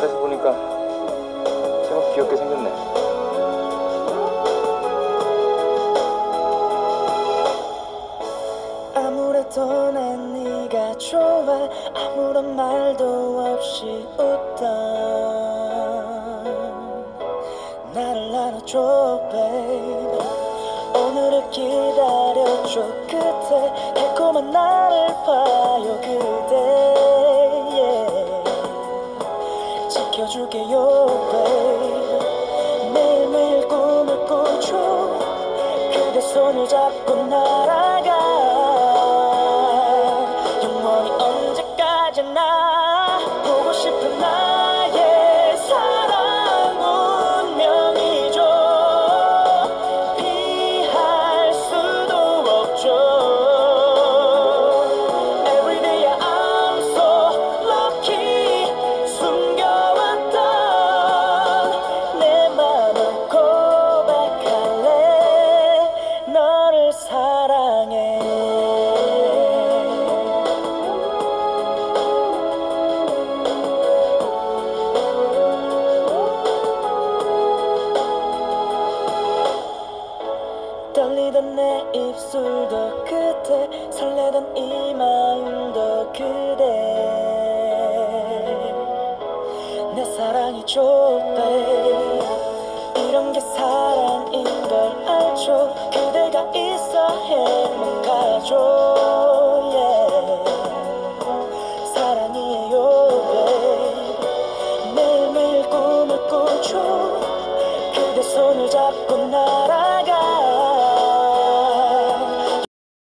보니까 제법 귀엽게 생겼네. 아무래도 난 네가 좋아. 아무런 말도 없이 웃던 나를 안아줘 babe. 오늘을 기다려줘 끝에 달콤한 나를 봐요 그 지켜줄게요 babe. 매일매일 꿈을 꾸죠 그대 손을 잡고 날아가. 영원히 언제까지나 떨리던 내 입술도 그대 설레던 이 마음도 그대. 내 사랑이 좋대. 이런 게 사랑인 걸 알죠. 그대가 있어 행복하죠. 손을 잡고 나